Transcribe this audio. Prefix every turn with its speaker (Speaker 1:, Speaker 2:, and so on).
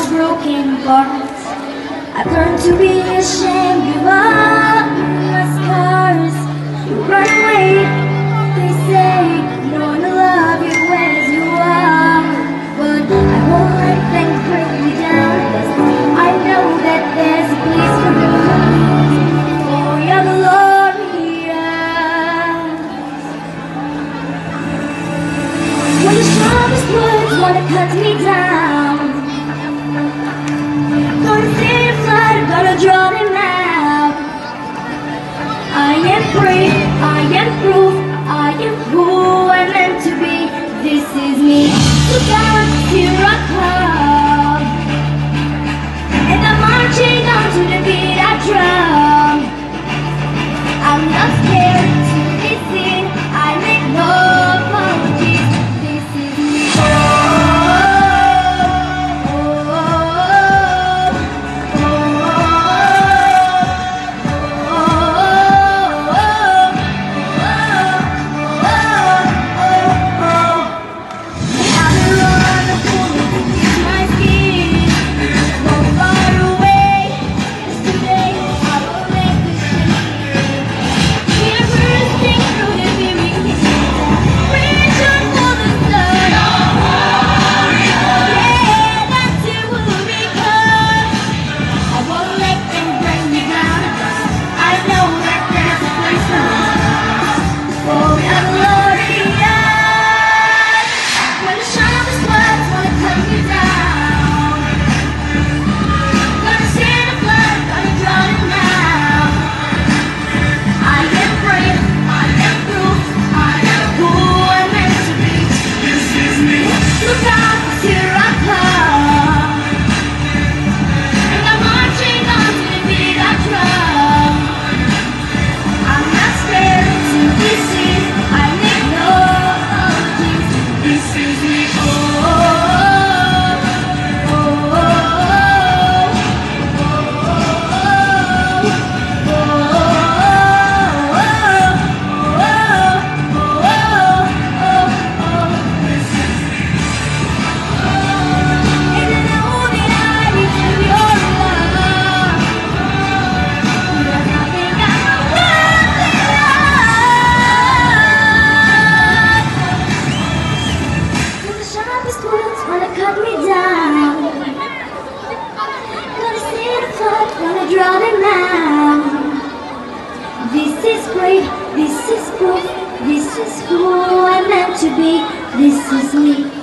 Speaker 1: to broken parts I learned to be ashamed. Of all my scars. You run away, they say No one will love you as you are. But I won't let things bring me down. I know that there's a place for me. For your glorious When the sharpest words wanna cut me proof. I am who I'm meant to be. This is me. Look out, here I come me on. grade. This is school, this is who I'm meant to be. This is me.